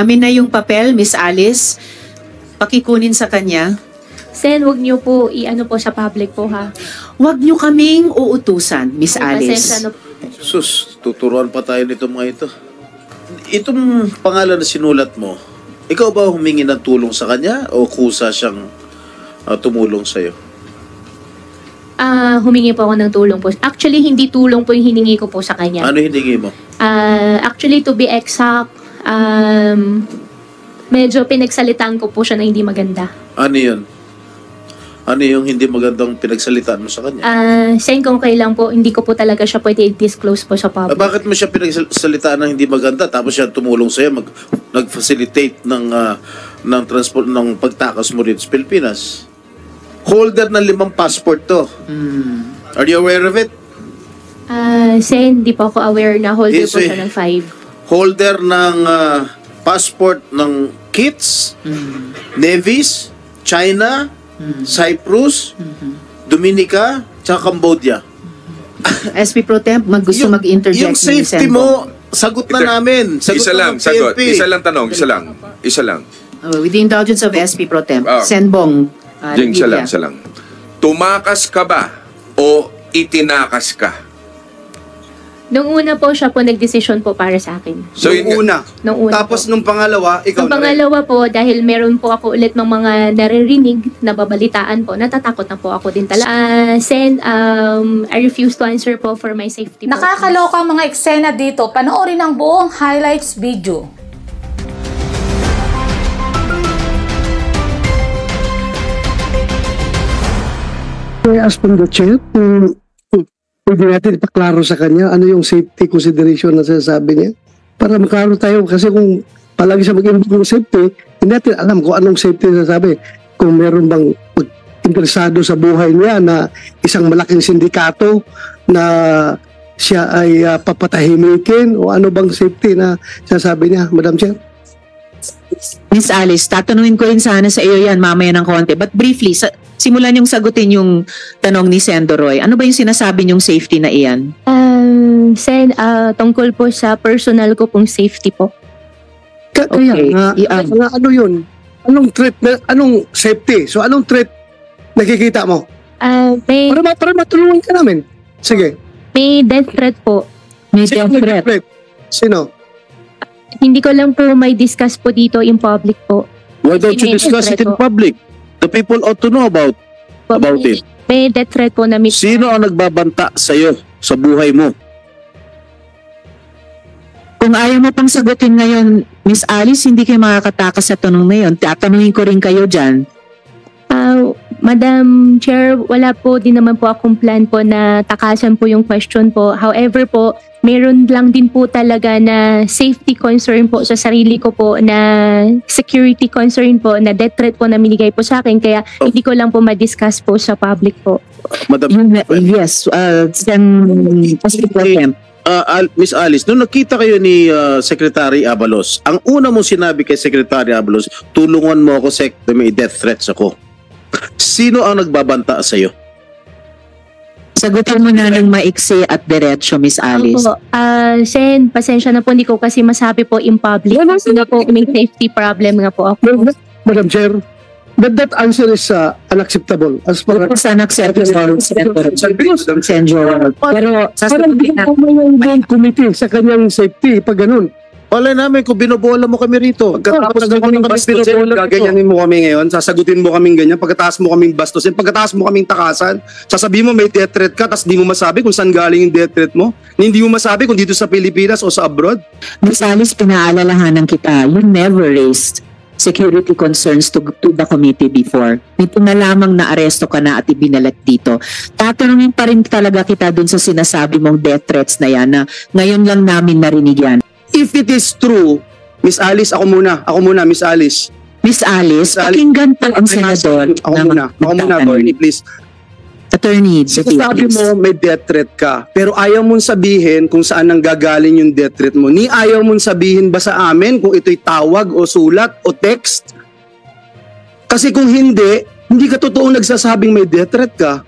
amin na yung papel, Miss Alice. Pakikunin sa kanya. Sen, wag niyo po i-ano po sa public po ha. Huwag niyo kaming uutusan, Miss Pasensya Alice. na Sus, tuturuan pa tayo nito mga ito. Itong pangalan na sinulat mo, ikaw ba humingi ng tulong sa kanya o kusa siyang ah, tumulong sa'yo? Ah, humingi po ako ng tulong po. Actually, hindi tulong po yung hiningi ko po sa kanya. Ano hiningi mo? Ah, actually, to be exact, um, medyo pinagsalitaan ko po siya na hindi maganda. Ano yun? Ano yung hindi magandang pinagsalitaan mo sa kanya? Ah, sen kung kailan po, hindi ko po talaga siya pwede i-disclose po sa Ah, public. bakit mo siya pinagsalitaan ng hindi maganda tapos siya tumulong sa'yo, mag, nag-facilitate ng, ah, ng transport ng pagtakas mo rito sa Pilipinas? Holder ng limang passport to. Hmm. Are you aware of it? Ah, sen, hindi po ako aware na holder Yes, po eh. siya ng five. Holder ng ah, passport ng KITS, Hmm. Nevis, China, Cyprus, Hmm. Dominica, tsaka Cambodia. SP Pro Temp, mag gusto Yung- mag-interject Yung safety mo, sagot na Ito, namin. Sagot isa lang, ng sagot. Isa lang tanong, isa lang. Isa lang. Uh, with the indulgence of SP Pro Temp, Ah. Senbong. Uh, Jing, isa lang, isa lang. Tumakas ka ba o itinakas ka? Nung una po siya po nagdesisyon po para sa akin. So, nung una. Nung una Tapos po. nung pangalawa, ikaw Ang na rin. pangalawa po, dahil meron po ako ulit ng mga naririnig na babalitaan po, natatakot na po ako din talaga. Ah, Sen, um, I refuse to answer po for my safety po. Nakakaloka ang mga eksena dito. Panoorin ang buong highlights video. I ask from the kung kung pwede natin ipaklaro sa kanya ano yung safety consideration na sinasabi niya? Para maklaro tayo kasi kung palagi siya mag-invoke ng safety hindi natin alam kung anong safety na sabi kung meron bang interesado sa buhay niya na isang malaking sindikato na siya ay ah, papatahimikin o ano bang safety na sinasabi niya Madam Chair Miss Alice, tatanungin ko rin sana sa iyo yan mamaya ng konti. But briefly, sa, simulan yung sagutin yung tanong ni Sendoroy. Ano ba yung sinasabi niyong safety na iyan? Um, Sen, ah, tungkol po sa personal ko pong safety po. Ka- Kaya Okay. nga, I- nga, ano yun? Anong threat na, anong safety? So anong threat nakikita mo? Ah, may, Para, ma- para matulungan ka namin. Sige. may death threat po. May Sino death threat. nag-threat? Sino? Hindi ko lang po may discuss po dito in public po. Why don't you discuss it in public? The people ought to know about Po, About may, it. May death threat po na may, sino ang nagbabanta sa'yo sa buhay mo. Kung ayaw mo pang sagutin ngayon, Miss Alice, hindi kayo makakatakas sa tanong na yun. Tatanungin ko rin kayo dyan. Ah, Madam Chair, wala po din naman po akong plan po na takasan po yung question po. However po, meron lang din po talaga na safety concern po sa sarili ko po na security concern po na death threat po na minigay po sa akin kaya Oh. hindi ko lang po ma-discuss po sa public po. Madam, Yun, yes, uh, Temp. Ah, Al- Miss Alice, nung nakita kayo ni ah, Secretary Abalos, ang una mong sinabi kay Secretary Abalos, tulungan mo ako, Sec, may death threats ako. Sino ang nagbabanta sa'yo? Sagutin mo na ng maiksi at diretso, Miss Alice. Opo, ah, Sen, pasensya na po, hindi ko kasi masabi po in public. Kasi nga po may safety problem nga po ako. Madam Chair, but that answer is uh, unacceptable as far as... It's unacceptable, Senator Senjo. Pero Parang sasagutin hindi na. ko may committee sa kanyang safety pag ganun. Wala namin kung binobola mo kami rito. Pagkatapos mo Pagkatapos kaming kami bastusin, gaganyanin mo kami ngayon, sasagutin mo kaming ganyan, pagkatapos mo kaming bastusin, pagkatapos mo kaming takasan, sasabihin mo may death threat ka, tapos di mo masabi kung saan galing yung death threat mo, hindi mo masabi kung dito sa Pilipinas o sa abroad. Miss Alice, pinaalalahanan kita, you never raised security concerns to, to the committee before. Nito na lamang na aresto ka na at ibinalat dito. Tatanungin pa rin talaga kita dun sa sinasabi mong death threats na yan na ngayon lang namin narinig yan. If it is true, Miss Alice, ako muna, ako muna, Miss Alice. Miss Alice, Miss Alice, pakinggan po ang senador. Ako na muna, ako muna, attorney, please. Attorney, Sinasabi mo may death threat ka, pero ayaw mong sabihin kung saan nang gagaling yung death threat mo. Ni ayaw mong sabihin ba sa amin kung ito'y tawag o sulat o text? Kasi kung hindi, hindi ka totoong nagsasabing may death threat ka.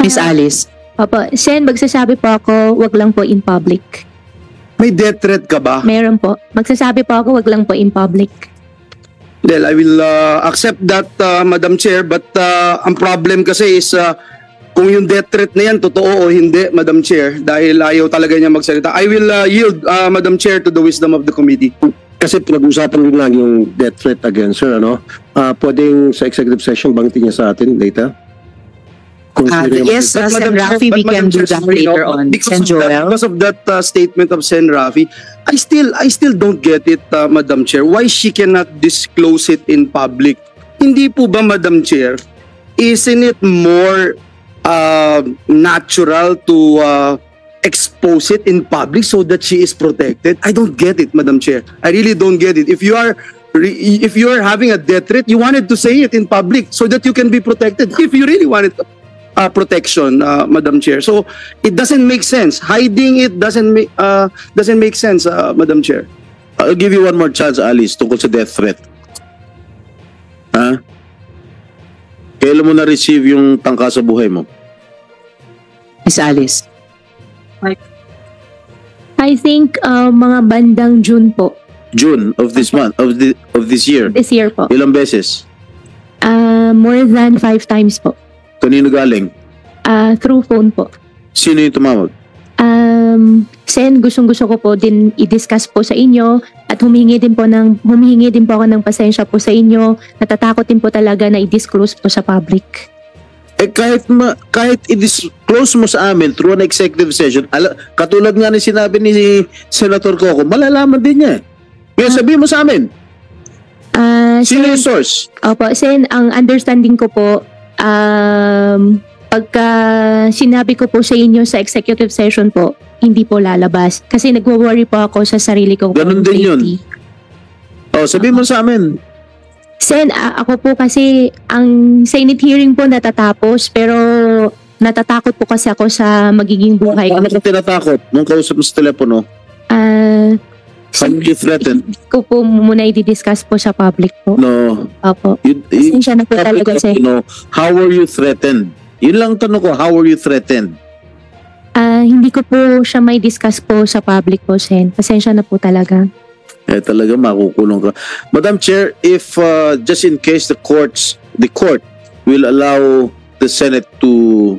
Miss Alice. Opo, Sen, magsasabi po ako, wag lang po in public. May death threat ka ba? Meron po. Magsasabi po ako, wag lang po in public. Well, I will uh, accept that, uh, Madam Chair, but uh, ang problem kasi is uh, kung yung death threat na yan, totoo o hindi, Madam Chair, dahil ayaw talaga niya magsalita. I will uh, yield, uh, Madam Chair, to the wisdom of the committee. Kasi pinag-usapan din lang yung death threat against her, ano? Ah, pwedeng sa executive session, bangtin niya sa atin later? Kung Ah, yes, uh, But, Sen. Madam Chair- Rafi, we but, can do that sorry, later no, on. Because Sen. of that, because of that uh, statement of Sen. Rafi, I still, I still don't get it, uh, Madam Chair. Why she cannot disclose it in public? Hindi po ba, Madam Chair, isn't it more uh, natural to uh, expose it in public so that she is protected? I don't get it, Madam Chair. I really don't get it. If you are if you are having a death threat, you wanted to say it in public so that you can be protected. If you really wanted uh, protection, uh, Madam Chair. So it doesn't make sense. Hiding it doesn't make uh, doesn't make sense, uh, Madam Chair. I'll give you one more chance, Alice, tungkol sa death threat. Ha? Kailan mo na-receive yung tangka sa buhay mo? Miss Alice. I think uh, mga bandang June po, June of this month, of, the, of this year. this year po. Ilang beses? Uh, more than five times po. Kanino galing? Uh, through phone po. Sino yung tumawag? Um, Sen, gustong-gusto ko po din i-discuss po sa inyo at humingi din po ng humingi din po ako ng pasensya po sa inyo. Natatakot din po talaga na i-disclose po sa public. Eh kahit ma, kahit i-disclose mo sa amin through an executive session, ala, katulad nga ni sinabi ni Senator Coco, malalaman din niya. Kaya sabihin mo sa amin, Ah, sino Sen, yung source? Opo, Sen, ang understanding ko po, um, pagka sinabi ko po sa inyo sa executive session po, hindi po lalabas. Kasi nagwo-worry po ako sa sarili ko. Ganun din yun. Oh, sabihin mo sa amin. Sen, ako po kasi ang Senate hearing po natatapos pero natatakot po kasi ako sa magiging buhay ko. Paano ka tinatakot nung kausap mo sa telepono? Ah, Paano you threatened? ko po muna i-discuss po sa public po. No. Opo. You, you, Pasensya na po talaga, Sen. you know, how were you threatened? Yun lang tanong ko, how were you threatened? Ah, hindi ko po siya may discuss po sa public po, Sen. Pasensya na po talaga. Eh talaga makukulong ka. Madam Chair, if uh, just in case the courts, the court will allow the Senate to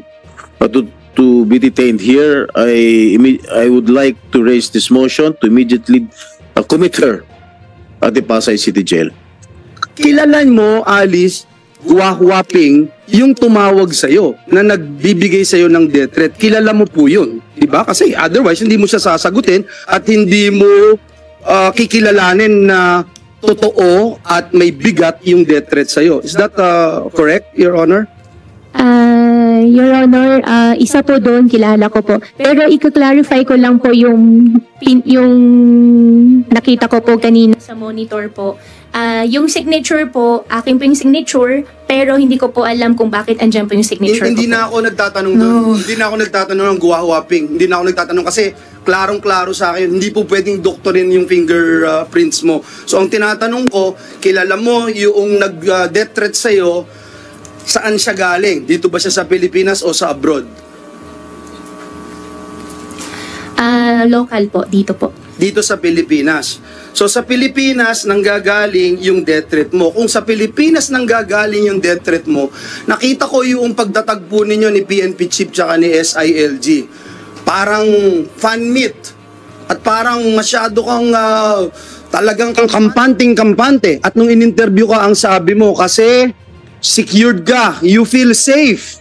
uh, to to be detained here, I I would like to raise this motion to immediately uh, commit her at the Pasay City Jail. Kilalan mo, Alice, Huwaping, yung tumawag sa'yo, na nagbibigay sa'yo ng death threat, kilala mo po yun. Di ba? Kasi otherwise, hindi mo siya sasagutin at hindi mo ah, kikilalanin na totoo at may bigat yung death threat sa'yo. Is that ah, correct, Your Honor? Ah, Your Honor, ah, isa po doon, kilala ko po. Pero i-clarify ko lang po yung, pin- yung nakita ko po kanina sa monitor po. Ah, yung signature po, akin po yung signature, pero hindi ko po alam kung bakit andyan po yung signature Hindi ko po. na ako nagtatanong doon. Hindi na ako nagtatanong ng guwahuaping. Hindi na ako nagtatanong kasi klarong-klaro sa akin, hindi po pwedeng doktorin yung fingerprints mo. So ang tinatanong ko, kilala mo yung nag-death threat sa'yo, saan siya galing? Dito ba siya sa Pilipinas o sa abroad? Ah, local po, dito po. Dito sa Pilipinas. So sa Pilipinas nanggagaling yung death threat mo. Kung sa Pilipinas nanggagaling yung death threat mo, nakita ko yung pagdatagpo ninyo ni PNP Chief tsaka ni SILG. Parang fan meet. At parang masyado kang ah, talagang kang kampanting-kampante. At nung in-interview ka, ang sabi mo, kasi secured ka, you feel safe.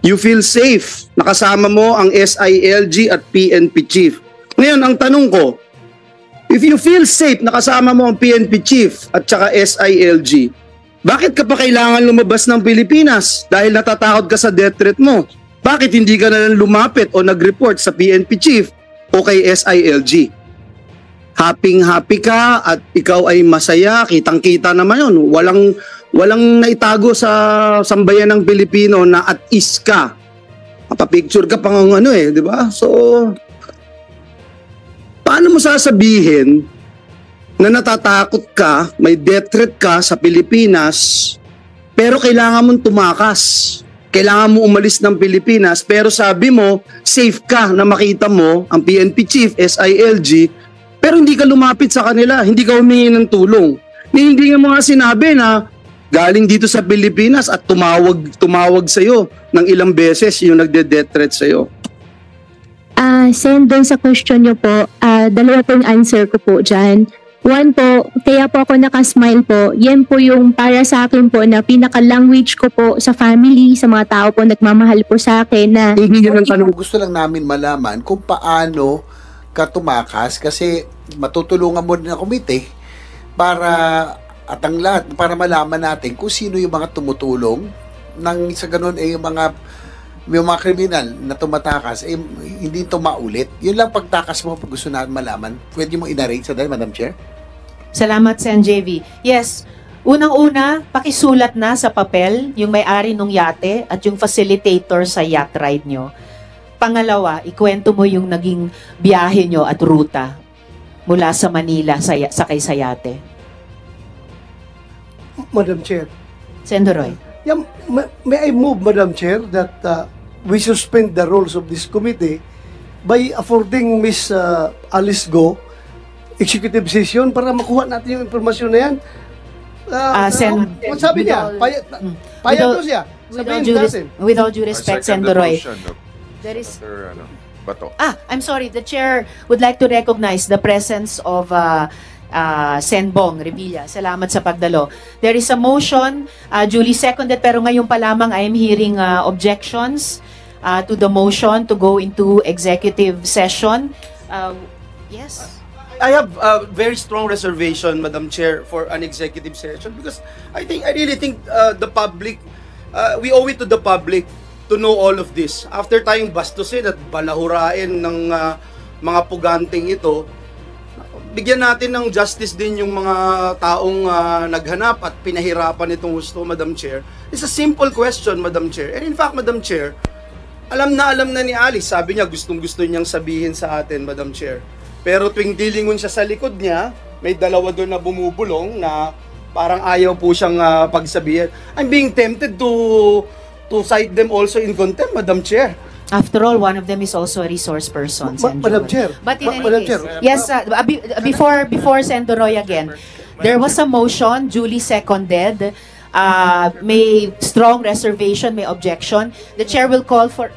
You feel safe. Nakasama mo ang SILG at PNP Chief. Ngayon, ang tanong ko, if you feel safe, nakasama mo ang PNP Chief at saka SILG, bakit ka pa kailangan lumabas ng Pilipinas dahil natatakot ka sa death threat mo? Bakit hindi ka na lang lumapit o nag-report sa PNP Chief o kay SILG? Happy-happy ka at ikaw ay masaya, kitang-kita naman yun. Walang, walang naitago sa sambayan ng Pilipino na at is ka. Mapapicture ka pang ano eh, di ba? So, paano mo sasabihin na natatakot ka, may death threat ka sa Pilipinas, pero kailangan mong tumakas kailangan mo umalis ng Pilipinas, pero sabi mo, safe ka na makita mo ang PNP chief, SILG, pero hindi ka lumapit sa kanila, hindi ka humingi ng tulong. Ni hindi nga mo nga sinabi na galing dito sa Pilipinas at tumawag tumawag sa iyo ng ilang beses yung nagde-death threat sa iyo. Ah, send doon sa question nyo po, ah, dalawa po yung answer ko po dyan. One po, kaya po ako nakasmile po, yan po yung para sa akin po na pinaka-language ko po sa family, sa mga tao po nagmamahal po sa akin na Hindi yun ang tanong. Gusto lang namin malaman kung paano ka tumakas kasi matutulungan mo din ang komite para at ang lahat para malaman natin kung sino yung mga tumutulong nang sa ganun eh yung mga yung mga kriminal na tumatakas eh hindi to maulit. Yun lang pagtakas mo pag gusto natin malaman. Pwede mo inarrange sa dahil, Madam Chair? Salamat, Sen JV. Yes, unang-una, pakisulat na sa papel yung may-ari ng yate at yung facilitator sa yacht ride nyo. Pangalawa, ikwento mo yung naging biyahe nyo at ruta mula sa Manila sa, sakay sa yate. Madam Chair. Sendoroy. Yeah, may, may I move, Madam Chair, that uh, we suspend the rules of this committee by affording Miss uh, Alice Go executive session para makuha natin yung impormasyon na yan. Uh, Ah, Sen- uh, sabi niya, with all- payat, Mm. With daw siya. With all, Sabihin due res- natin. with all due respect, Sendoroy, there is ano, Bato. Ah, I'm sorry. The chair would like to recognize the presence of uh, uh, Senbong Revilla. Salamat sa pagdalo. There is a motion, uh, duly seconded, pero ngayon pa lamang I am hearing uh, objections uh, to the motion to go into executive session. Uh, yes? I have a very strong reservation, Madam Chair, for an executive session because I think I really think uh, the public, uh, we owe it to the public to know all of this. After tayong bastusin at balahurain ng uh, mga puganting ito, bigyan natin ng justice din yung mga taong uh, naghanap at pinahirapan itong gusto, Madam Chair. It's a simple question, Madam Chair. And in fact, Madam Chair, alam na alam na ni Alice, sabi niya gustong gusto niyang sabihin sa atin, Madam Chair. Pero tuwing dilingon siya sa likod niya, may dalawa doon na bumubulong na parang ayaw po siyang ah, pagsabihin. I'm being tempted to to cite them also in contempt, Madam Chair. After all, one of them is also a resource person. Ma-. Madam. Chair. But in Ma- any Madam case, Chair. yes, uh, abi- before before Sendoroy again, there was a motion duly seconded. Uh, may strong reservation, may objection. The chair will call for.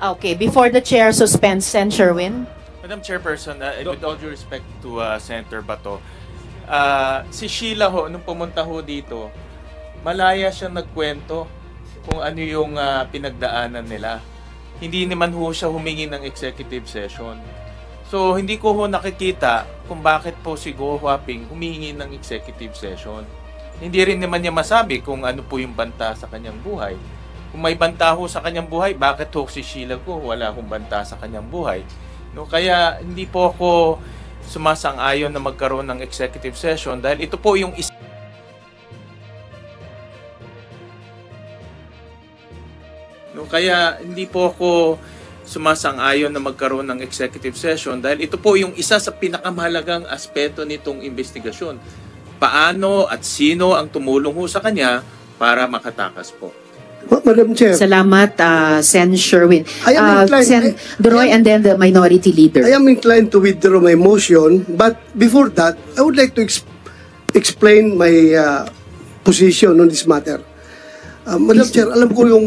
Okay, before the chair suspends, Sen. Sherwin. Madam Chairperson, uh, with all due respect to uh, Senator Bato, uh, si Sheila ho, nung pumunta ho dito, malaya siya nagkwento kung ano yung uh, pinagdaanan nila. Hindi naman ho siya humingi ng executive session. So, hindi ko ho nakikita kung bakit po si Go Huaping humingi ng executive session. Hindi rin naman niya masabi kung ano po yung banta sa kanyang buhay. Kung may banta ho sa kanyang buhay, bakit ho si Sheila ko wala hong banta sa kanyang buhay? No, kaya hindi po ako sumasang-ayon na magkaroon ng executive session dahil ito po yung is- kaya hindi po ako sumasang-ayon na magkaroon ng executive session dahil ito po yung isa sa pinakamahalagang aspeto nitong investigasyon. Paano at sino ang tumulong ho sa kanya para makatakas po. Ma- Madam Chair, Salamat, uh, Sen. Sherwin. I am Uh, inclined- Sen. Am- and then the minority leader. I am inclined to withdraw my motion, but before that, I would like to ex- explain my uh, position on this matter. Uh, Madam Chair, alam ko yung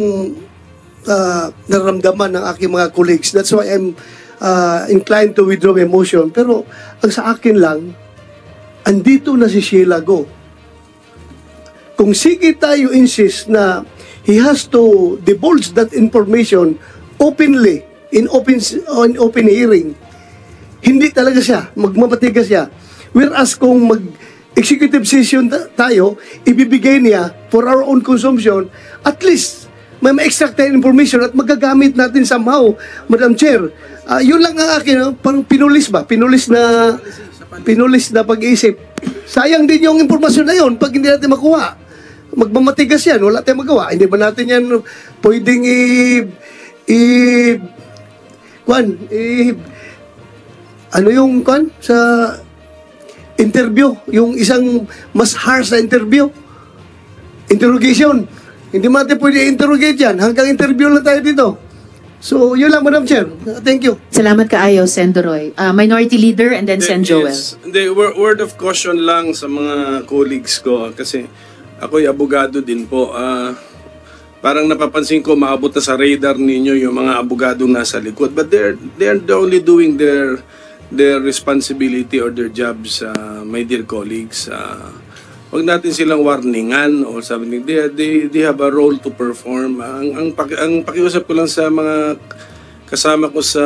uh, nararamdaman ng aking mga colleagues. That's why I'm uh, inclined to withdraw my motion. Pero ang sa akin lang, andito na si Sheila Go. Kung sige tayo insist na he has to divulge that information openly in open on open hearing hindi talaga siya magmamatigas siya whereas kung mag executive session ta- tayo ibibigay niya for our own consumption at least may ma-extract tayong information at magagamit natin somehow Madam Chair Ah, yun lang ang akin ah, parang pinulis ba pinulis na pinulis na pag-iisip sayang din yung impormasyon na yun pag hindi natin makuha magmamatigas yan, wala tayong magawa. Hindi ba natin yan pwedeng i... i... Kwan, i... Ano yung kwan? Sa interview, yung isang mas harsh na interview, interrogation. Hindi mo natin pwede interrogate yan. Hanggang interview lang tayo dito. So, yun lang, Madam Chair. Thank you. Salamat kaayo, Sen. Doroy. Uh, Minority Leader and then Sen. Joel. Yes. Hindi, wor- word of caution lang sa mga colleagues ko kasi ako'y abogado din po. Ah, parang napapansin ko maabot na sa radar ninyo yung mga abogado nasa likod. But they're, they're only doing their their responsibility or their jobs, ah, my dear colleagues. Ah, Huwag natin silang warningan or something. They, they, they have a role to perform. Ang, ang, paki, ang pakiusap ko lang sa mga kasama ko sa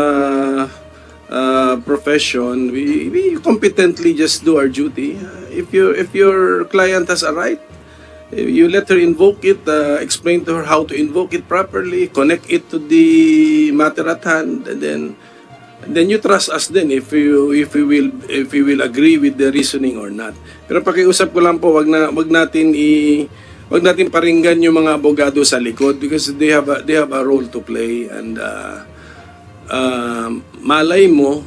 uh, profession, we, we competently just do our duty. If you if your client has a right, you let her invoke it, uh, explain to her how to invoke it properly, connect it to the matter at hand, and then and then you trust us then if you if we will if we will agree with the reasoning or not. Pero pakiusap ko lang po, wag na wag natin i wag natin paringgan yung mga abogado sa likod because they have a, they have a role to play and uh, uh, malay mo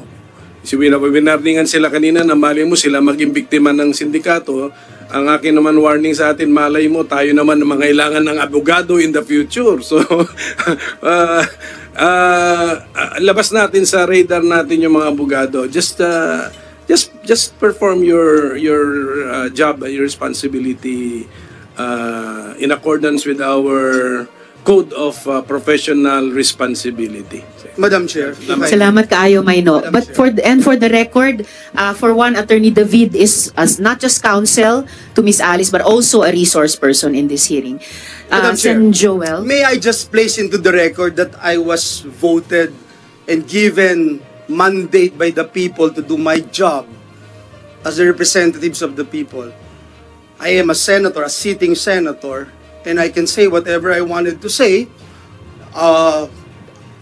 si winarningan sila kanina na malay mo sila maging biktima ng sindikato ang akin naman warning sa atin malay mo tayo naman ang mangailangan ng abogado in the future. So uh, uh, labas natin sa radar natin yung mga abogado. Just uh, just just perform your your uh, job your responsibility uh, in accordance with our code of uh, professional responsibility Madam Chair. Salamat kaayo, Mayno. But for the, and for the record, uh, for one, Attorney David is as not just counsel to Miss Alice, but also a resource person in this hearing. Uh, Madam Chair, Sen. Joel. May I just place into the record that I was voted and given mandate by the people to do my job as the representatives of the people. I am a senator, a sitting senator, and I can say whatever I wanted to say. Uh,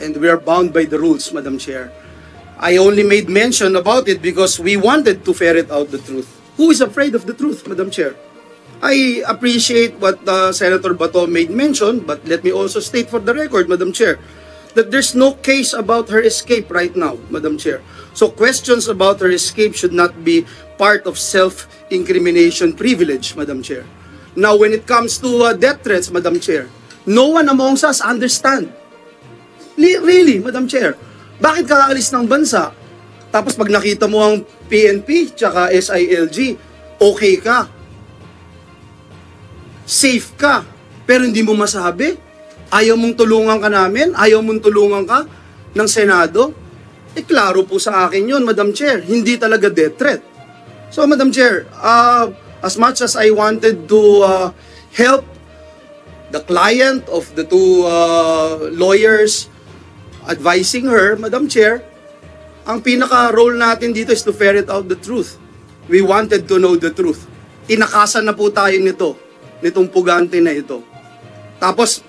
and we are bound by the rules, Madam Chair. I only made mention about it because we wanted to ferret out the truth. Who is afraid of the truth, Madam Chair? I appreciate what uh, Senator Bato made mention, but let me also state for the record, Madam Chair, that there's no case about her escape right now, Madam Chair. So questions about her escape should not be part of self-incrimination privilege, Madam Chair. Now, when it comes to uh, death threats, Madam Chair, no one amongst us understand. Really, Madam Chair, bakit ka aalis ng bansa? Tapos pag nakita mo ang PNP tsaka SILG, okay ka. Safe ka. Pero hindi mo masabi. Ayaw mong tulungan ka namin? Ayaw mong tulungan ka ng Senado? Eh, klaro po sa akin yun, Madam Chair. Hindi talaga death threat. So, Madam Chair, uh, as much as I wanted to uh, help the client of the two uh, lawyers advising her, Madam Chair, ang pinaka-role natin dito is to ferret out the truth. We wanted to know the truth. Tinakasan na po tayo nito, nitong pugante na ito. Tapos,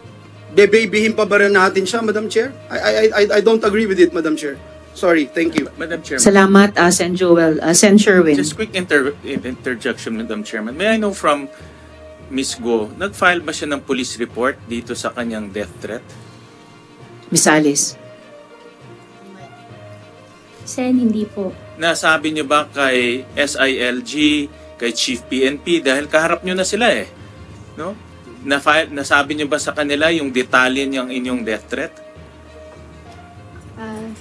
bebabyhin pa ba rin natin siya, Madam Chair? I, I, I, I don't agree with it, Madam Chair. Sorry, thank you. Madam Chairman. Salamat, uh, Sen. Joel. Uh, Sen. Sherwin. Just quick inter- interjection, Madam Chairman. May I know from Miss Go, nag-file ba siya ng police report dito sa kanyang death threat? Miss Alice. Sen, hindi po. Nasabi niyo ba kay SILG, kay Chief PNP dahil kaharap niyo na sila eh. No? Na file, nasabi niyo ba sa kanila yung detalye niyang inyong death threat?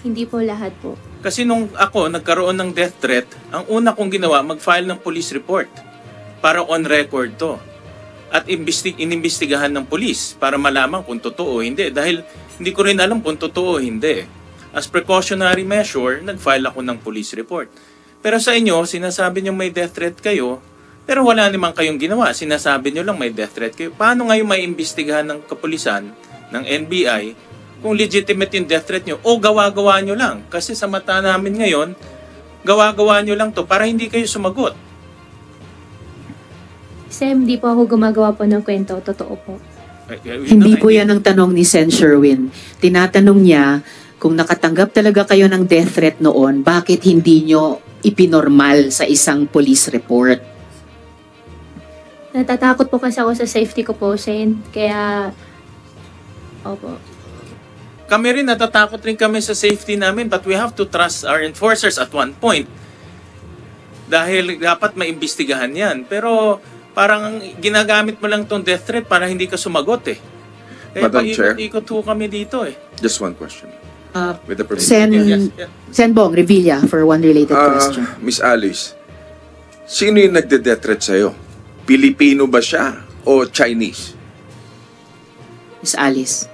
Hindi po lahat po. Kasi nung ako nagkaroon ng death threat, ang una kong ginawa, mag-file ng police report para on record to. At imbesti- inimbestigahan ng police para malaman kung totoo o hindi. Dahil hindi ko rin alam kung totoo o hindi. As precautionary measure, nag-file ako ng police report. Pero sa inyo, sinasabi nyo may death threat kayo, pero wala naman kayong ginawa. Sinasabi nyo lang may death threat kayo. Paano ngayon may imbestigahan ng kapulisan, ng NBI, kung legitimate yung death threat nyo o gawa-gawa nyo lang. Kasi sa mata namin ngayon, gawa-gawa nyo lang to para hindi kayo sumagot. Sem, hindi po ako gumagawa po ng kwento. Totoo po. Yun Hindi na- po yan ang tanong ni Sen. Sherwin. Tinatanong niya, kung nakatanggap talaga kayo ng death threat noon, bakit hindi nyo ipinormal sa isang police report? Natatakot po kasi ako sa safety ko po, Sen. Kaya, opo. Kami rin, natatakot rin kami sa safety namin but we have to trust our enforcers at one point. Dahil dapat maimbestigahan yan. Pero parang ginagamit mo lang tong death threat para hindi ka sumagot eh. Kaya Madam Chair. paikot-ikot ho kami dito eh. Just one question. Uh, With the permission. Sen, Yes, yes. Sen Bong Revilla for one related Ah, question. Miss Alice, sino yung nagde-death threat sa'yo? Pilipino ba siya o Chinese? Miss Alice.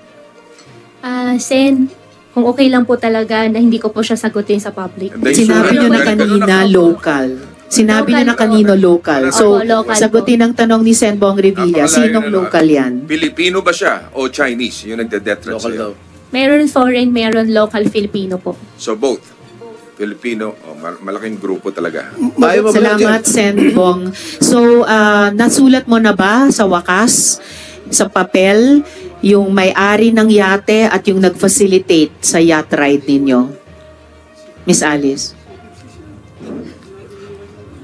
Ah, Sen, kung okay lang po talaga na hindi ko po siya sagutin sa public. Hindi, Sinabi sure. nyo na kanina local. Sinabi nyo na kanino local. So, Opo, local sagutin ang tanong ni Sen Bong Revilla, Ah, sinong na local yan? Pilipino ba siya o Chinese yung nagde-death Local sa'yo? Meron foreign, meron local Filipino po. So both. Filipino, oh, mal- malaking grupo talaga. Ayaw mo ba- Salamat, Sen Bong. So, ah, nasulat mo na ba sa wakas, sa papel, yung may-ari ng yate at yung nag-facilitate sa yacht ride ninyo? Miss Alice.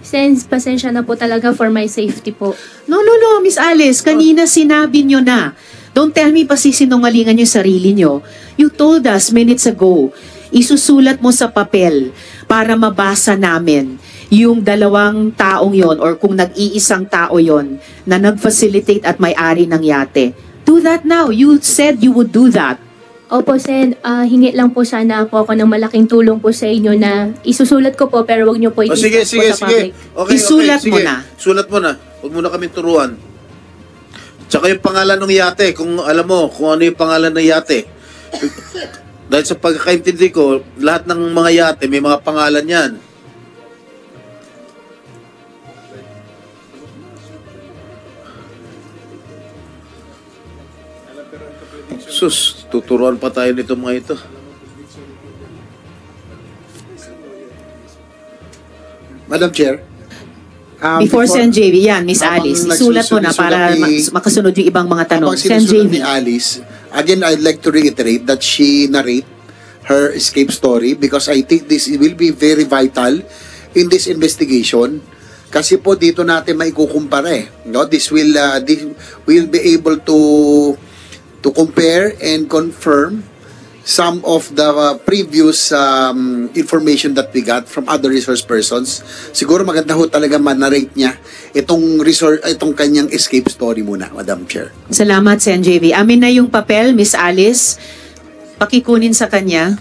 Sen, pasensya na po talaga for my safety po. No, no, no, Miss Alice, kanina sinabi nyo na. Don't tell me pa sisinungalingan yung sarili nyo. You told us minutes ago, isusulat mo sa papel para mabasa namin yung dalawang taong yon or kung nag-iisang tao yon na nag-facilitate at may-ari ng yate. Do that now. You said you would do that. Opo, Sen, ah, hingi lang po sana po ako ng malaking tulong po sa inyo na isusulat ko po pero wag niyo po Oh, i-discuss sige, po sige, sa sige. public. Okay, Isulat okay, mo sige. na. Sulat mo na. Huwag mo na kami turuan. Tsaka yung pangalan ng yate, kung alam mo kung ano yung pangalan ng yate. Dahil sa pagkakaintindi ko, lahat ng mga yate may mga pangalan yan. Sus, tuturuan pa tayo nito mga ito. Madam Chair. um, Before, Sen JV, yan, Miss Alice, isulat mo na para ni- ma- makasunod yung ibang mga tanong. Sen JV. ni Alice, again, I'd like to reiterate that she narrate her escape story because I think this will be very vital in this investigation kasi po dito natin maikukumpara eh. No? This will uh, this will be able to to compare and confirm some of the uh, previous um, information that we got from other resource persons. Siguro maganda ho talaga man-narrate niya itong resource, itong kanyang escape story muna, Madam Chair. Salamat, Sen JV. Amin na yung papel, Miss Alice. Pakikunin sa kanya.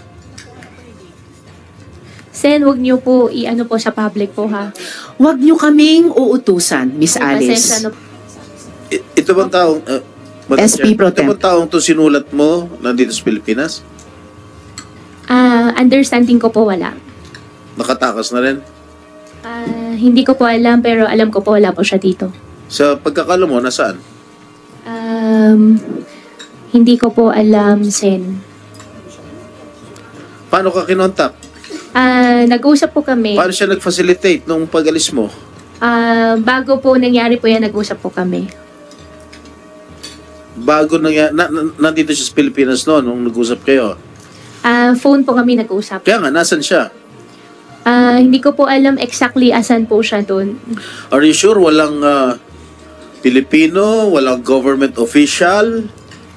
Sen, wag niyo po i-ano po sa public po ha. Huwag niyo kaming uutusan, Miss Alice. I- ito bang taong... Uh, Madam SP Chair, Pro Ito Temp. bang taong to sinulat mo nandito sa Pilipinas? Ah, understanding ko po wala. Nakatakas na rin? Ah, hindi ko po alam pero alam ko po wala po siya dito. Sa pagkakalo mo, nasaan? Um, hindi ko po alam, Sen. Paano ka kinontak? Ah, nag-usap po kami. Paano siya nag-facilitate nung pag-alis mo? Ah, bago po nangyari po yan, nag-usap po kami. Bago na, na, na nandito siya sa Pilipinas noon nung nag-usap kayo. Ah, phone po kami nag-usap. Kaya nga, nasan siya? Ah, hindi ko po alam exactly asan po siya doon. Are you sure walang ah, Pilipino, walang government official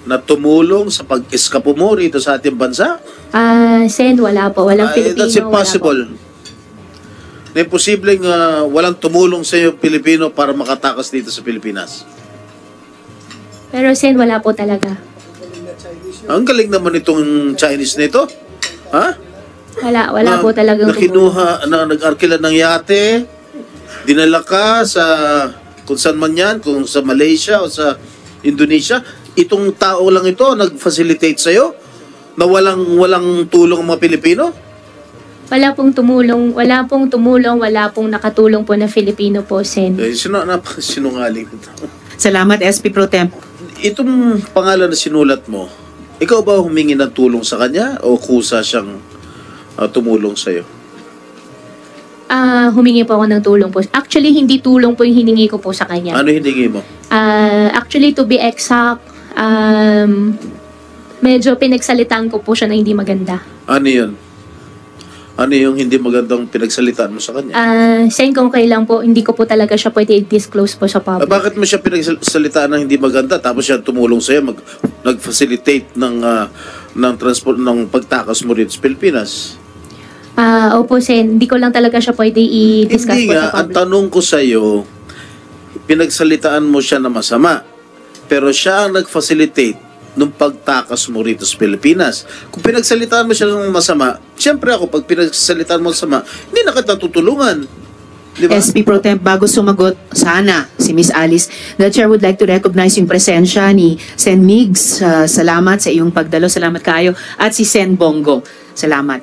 na tumulong sa pag-eskapo mo rito sa ating bansa? Ah, Sen, wala po. Walang Ay, Filipino. that's impossible. Na imposibleng ah, walang tumulong sa iyo Pilipino para makatakas dito sa Pilipinas. Pero Sen, wala po talaga. Ang galing naman itong Chinese nito. Ha? Wala, wala na, po talagang na kinuha, na nag-arkila ng yate, dinala ka sa kung saan man yan, kung sa Malaysia o sa Indonesia, itong tao lang ito nag-facilitate sa'yo na walang walang tulong ang mga Pilipino? Wala pong tumulong, wala pong tumulong, wala pong nakatulong po na Filipino po, Sen. Eh, sino, sinungaling ito. Salamat, SP Pro Temp. Itong pangalan na sinulat mo, ikaw ba humingi ng tulong sa kanya o kusa siyang ah, tumulong sa'yo? Ah, humingi po ako ng tulong po. Actually, hindi tulong po yung hiningi ko po sa kanya. Ano hiningi mo? Ah, actually, to be exact, um, medyo pinagsalitaan ko po siya na hindi maganda. Ano yun? Ano yung hindi magandang pinagsalitaan mo sa kanya? Ah, sen kung kailan po, hindi ko po talaga siya pwede i-disclose po sa Ah, public. bakit mo siya pinagsalitaan ng hindi maganda tapos siya tumulong sa'yo, mag, nag-facilitate ng, ah, ng transport ng pagtakas mo rito sa Pilipinas? Ah, opo, sen, hindi ko lang talaga siya pwede i-discuss Hindi po nga, sa ang public. tanong ko sa'yo, pinagsalitaan mo siya na masama. Pero siya ang nag-facilitate nung pagtakas mo rito sa Pilipinas. Kung pinagsalitaan mo siya ng masama, siyempre ako, pag pinagsalitaan mo masama, hindi na kita tutulungan. Di ba? SP Pro Temp, bago sumagot, sana si Miss Alice, the Chair would like to recognize yung presensya ni Sen Migs. Ah, salamat sa iyong pagdalo. Salamat kayo. At si Sen Bongo. Salamat.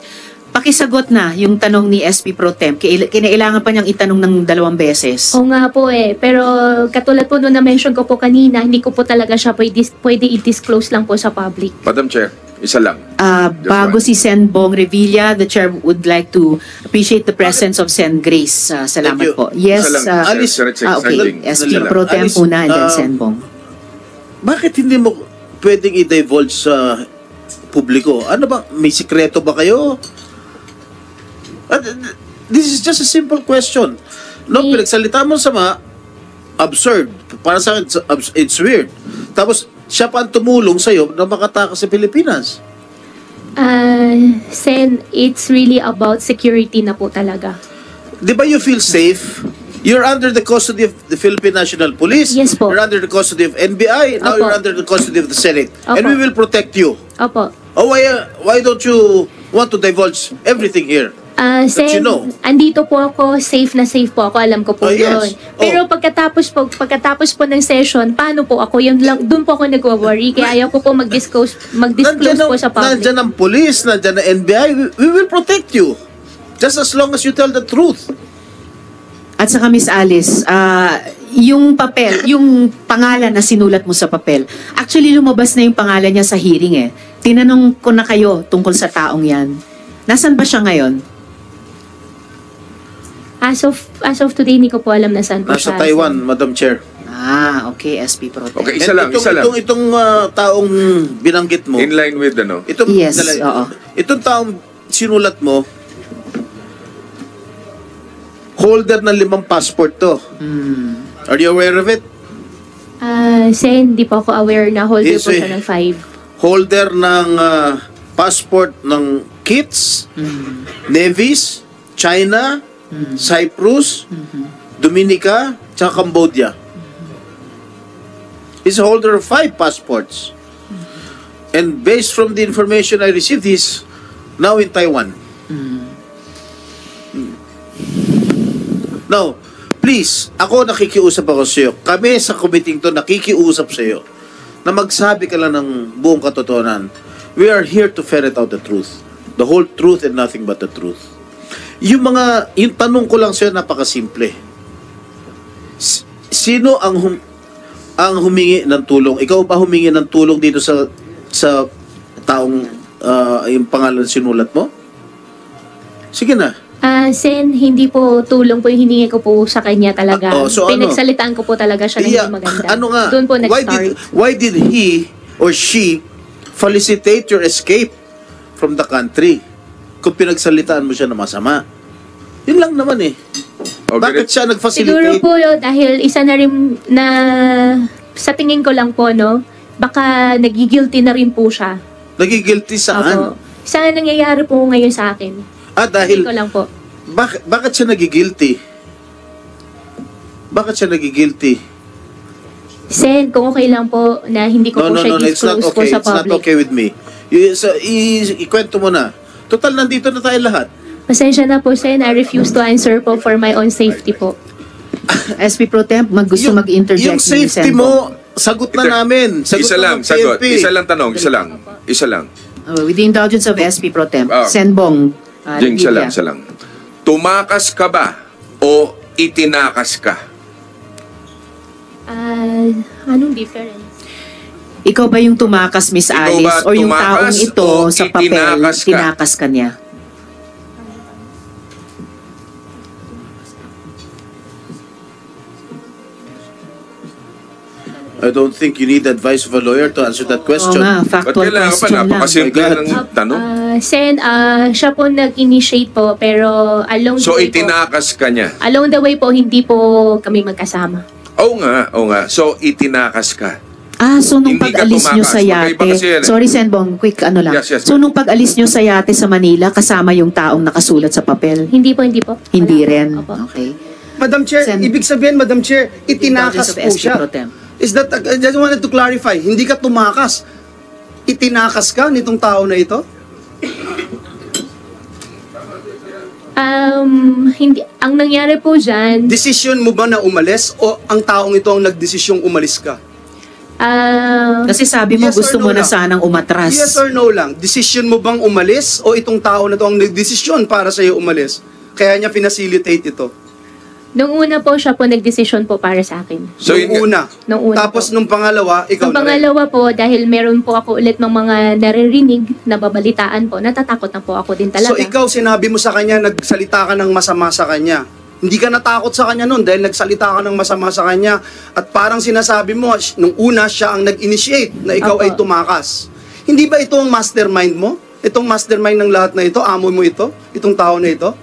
Pakisagot na yung tanong ni SP Pro Temp. Kail- Kinailangan pa niyang itanong ng dalawang beses. Oo nga po eh. Pero katulad po nung na-mention ko po kanina, hindi ko po talaga siya pwede, pwede i-disclose lang po sa public. Madam Chair, isa lang. Ah, bago one. si Sen Bong Revilla, the Chair would like to appreciate the presence of Sen Grace. Ah, salamat Thank you. po. Yes, Isa lang. ah, Alice, Sir, it's ah, okay. SP lang. Pro Temp Alice, muna and then ah, Sen Bong. Bakit hindi mo pwedeng i-divulge sa publiko? Ano ba? May sikreto ba kayo? At, uh, this is just a simple question. No, May- pinagsalita mo sama, absurd. Para sa akin, it's, weird. Tapos, siya pa ang tumulong sa'yo na makatakas sa Pilipinas. Ah, Sen, it's really about security na po talaga. Di ba you feel safe? You're under the custody of the Philippine National Police. Yes po. You're under the custody of NBI. Now Opo. you're under the custody of the Senate. And Opo. we will protect you. Opo. Oh, why, uh, why don't you want to divulge everything here? Ah, That Sen, you know. andito po ako, safe na safe po ako, alam ko Oh, po yes. yun. Pero pagkatapos po, pagkatapos po ng session, paano po ako, yun lang, doon po ako nagwa-worry, kaya ayaw ko po mag-disclose, mag-disclose po sa public. nandyan ang police, nandyan ang NBI. We, we will protect you. Just as long as you tell the truth. At saka Miss Alice, ah, yung papel, yung pangalan na sinulat mo sa papel, actually lumabas na yung pangalan niya sa hearing eh. Tinanong ko na kayo tungkol sa taong yan. Nasaan ba siya ngayon? As of, as of today, hindi ko po alam na saan po Nasa siya. Taiwan, Madam Chair. Ah, okay, SP Pro Tem. Okay, isa And lang, itong, isa lang. Itong, itong ah, taong binanggit mo, In line with ano? itong, Yes, oo. itong taong sinulat mo, holder ng limang passport to. Hmm. Are you aware of it? Ah, Sen, hindi po ako aware na holder Yes, po eh. siya ng five. Holder ng ah, passport ng KITS, Hmm. Nevis, China, Cyprus, Dominica, tsaka Cambodia. He's a holder of five passports. And based from the information I received, he's now in Taiwan. Now, please, ako nakikiusap ako sa iyo. Kami sa committee to nakikiusap sa iyo na magsabi ka lang ng buong katotohanan. We are here to ferret out the truth. The whole truth and nothing but the truth. Yung mga, yung tanong ko lang sa'yo, napakasimple. Sino ang hum, ang humingi ng tulong? Ikaw ba humingi ng tulong dito sa sa taong ah, yung pangalan sinulat mo? Sige na. Ah, Sen, hindi po tulong po yung hiningi ko po sa kanya talaga. Ah, oh, so ano? Pinagsalitaan ko po talaga siya ng Yeah, hindi maganda. Ano nga? Doon po why nag-start. did why did he or she felicitate your escape from the country? Kung pinagsalitaan mo siya na masama. Yun lang naman eh. Okay, Bakit siya Siguro nag-facilitate? po dahil isa na rin na sa tingin ko lang po no, baka nagigilty na rin po siya. Nagigilty saan? Opo. Saan nangyayari po ngayon sa akin? Ah, dahil ko lang po. bakit bakit siya nagigilty? Bakit siya nagigilty? Sen, kung okay lang po na hindi ko No, po no, siya no, no, it's not disclose po okay. sa It's not public. okay with me. Y- so, i- ikwento mo na. Total, nandito na tayo lahat. Pasensya na po, Sen. I refuse to answer po for my own safety po. SP Pro Temp, mag gusto mag-interject Yung ni safety Sen mo, sagot na Ito- namin. Sagot Isa na lang, ng sagot. PNP. Isa lang tanong, isa lang. Isa lang. Oh, with the indulgence of SP Pro Temp, Ah. Senbong uh, Jing, isa lang, Revilla. isa lang. Tumakas ka ba o itinakas ka? Ah, anong difference? Ikaw ba yung tumakas, Miss Ikaw Alice? ba O yung tumakas taong ito o sa papel, itinakas ka? tinakas ka niya? I don't think you need advice of a lawyer to answer that Oo question. nga, Ba't factual kailangan pa? question lang. Napakasimple God. ng tanong. Ah, Sen, ah, siya po nag-initiate po, pero along So, the way po, itinakas ka niya. along the way po, hindi po kami magkasama. Oo nga, oo nga. So, itinakas ka. Ah, so nung Hindi ka pag-alis nyo tumakas. sa Magkaiba yate, kasi yan eh. sorry Senbong, quick ano lang. Yes, yes, so ma'am. nung pag-alis nyo sa yate sa Manila, kasama yung taong nakasulat sa papel? Hindi po, hindi po. Hindi Wala po. rin. Opo. Okay. Madam Chair, Sen- ibig sabihin, Madam Chair, itinakas po siya. Is that, I just wanted to clarify, hindi ka tumakas. Itinakas ka nitong tao na ito? Um, hindi, ang nangyari po dyan, Decision mo ba na umalis o ang taong ito ang nagdesisyong umalis ka? Ah, Kasi sabi mo Yes gusto no mo na lang? sanang umatras. Yes or no lang? Decision mo bang umalis o itong tao na to ang nagdesisyon para sa iyo umalis? Kaya niya pinacilitate ito. nung una po siya po nagdesisyon po para sa akin. So, nung yun una. Nung una Tapos po. nung pangalawa, ikaw Ang na rin. pangalawa po, dahil meron po ako ulit ng mga naririnig na babalitaan po, natatakot na po ako din talaga. So ikaw sinabi mo sa kanya, nagsalita ka ng masama sa kanya. Hindi ka natakot sa kanya noon dahil nagsalita ka ng masama sa kanya at parang sinasabi mo, nung una siya ang nag-initiate na ikaw Apo. ay tumakas. Hindi ba ito ang mastermind mo? Itong mastermind ng lahat na ito? Amo mo ito? Itong tao na ito?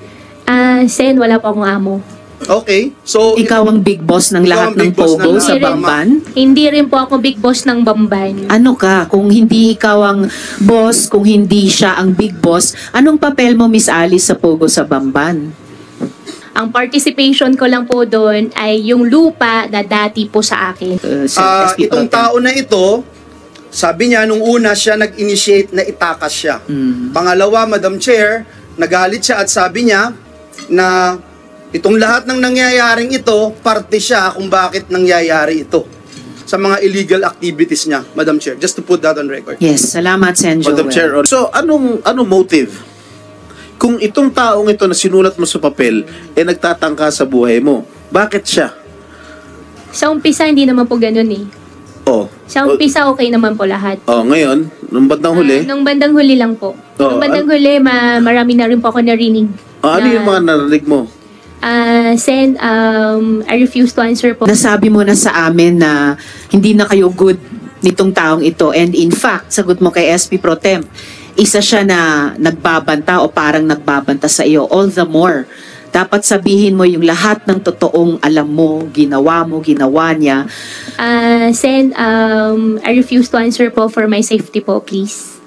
Ah, Sen, wala po akong amo. Okay. So, Ikaw ang big boss ng Ikaw lahat ng boss ng Pogo lahat. sa Hindi rin- Bamban? Hindi rin po ako big boss ng Bamban. Ano ka? Kung hindi ikaw ang boss, kung hindi siya ang big boss, anong papel mo, Miss Alice, sa Pogo sa Bamban? Ang participation ko lang po doon ay yung lupa na dati po sa akin. Uh, sa ah, SP itong tao na ito, sabi niya nung una siya nag-initiate na itakas siya. Mm. Pangalawa, Madam Chair, nagalit siya at sabi niya na itong lahat ng nangyayaring ito, parte siya kung bakit nangyayari ito sa mga illegal activities niya, Madam Chair. Just to put that on record. Yes, salamat, Sen Joel. Madam Chair, so anong anong motive? Kung itong taong ito na sinulat mo sa papel eh nagtatangka sa buhay mo, bakit siya? Sa umpisa, hindi naman po ganun eh. Oh. Sa umpisa, okay naman po lahat. Oh, ngayon, nung bandang huli, Ah, nung bandang huli lang po. Oo, nung bandang huli, ma- marami na rin po ako narinig. oh, ano na- yung mga narinig mo? Ah, Sen, um, I refuse to answer po. Nasabi mo na sa amin na hindi na kayo good nitong taong ito. And in fact, sagot mo kay SP Pro Tem, isa siya na nagbabanta o parang nagbabanta sa iyo. All the more, dapat sabihin mo yung lahat ng totoong alam mo, ginawa mo, ginawa niya. Ah, Sen, um, I refuse to answer po for my safety po, please.